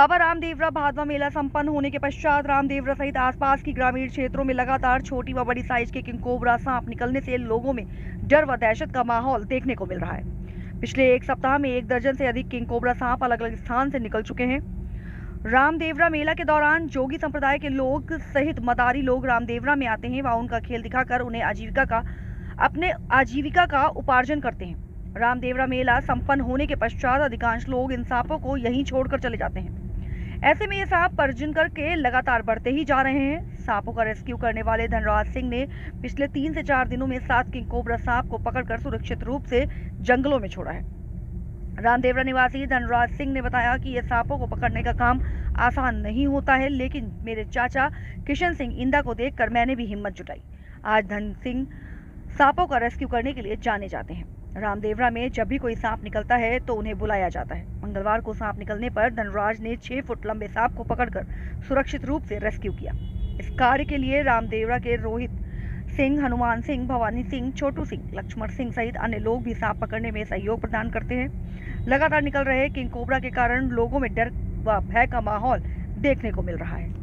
भादवा मेला संपन्न होने के पश्चात रामदेवरा सहित आसपास की ग्रामीण क्षेत्रों में लगातार छोटी व बड़ी साइज़ के किंकोबरा सांप निकलने से लोगों में डर व दहशत का माहौल देखने को मिल रहा है। पिछले एक सप्ताह में एक दर्जन से अधिक किंकोबरा सांप अलग अलग स्थान से निकल चुके हैं। रामदेवरा मेला के दौरान जोगी संप्रदाय के लोग सहित मदारी लोग रामदेवरा में आते हैं। व उनका खेल दिखाकर उन्हें आजीविका का, अपने आजीविका का उपार्जन करते हैं। रामदेवरा मेला संपन्न होने के पश्चात अधिकांश लोग इन सांपों को यहीं छोड़कर चले जाते हैं। ऐसे में ये सांप पर्जन करके लगातार बढ़ते ही जा रहे हैं। सांपों का रेस्क्यू करने वाले धनराज सिंह ने पिछले तीन से चार दिनों में सात किंग कोबरा सांप को पकड़कर सुरक्षित रूप से जंगलों में छोड़ा है। रामदेवरा निवासी धनराज सिंह ने बताया कि ये सांपों को पकड़ने का काम आसान नहीं होता है, लेकिन मेरे चाचा किशन सिंह इंदा को देखकर मैंने भी हिम्मत जुटाई। आज धन सिंह सांपों का रेस्क्यू करने के लिए जाने जाते हैं। रामदेवरा में जब भी कोई सांप निकलता है तो उन्हें बुलाया जाता है। मंगलवार को सांप निकलने पर धनराज ने छह फुट लंबे सांप को पकड़कर सुरक्षित रूप से रेस्क्यू किया। इस कार्य के लिए रामदेवरा के रोहित सिंह, हनुमान सिंह, भवानी सिंह, छोटू सिंह, लक्ष्मण सिंह सहित अन्य लोग भी सांप पकड़ने में सहयोग प्रदान करते हैं। लगातार निकल रहे किंग कोबरा के कारण लोगों में डर व भय का माहौल देखने को मिल रहा है।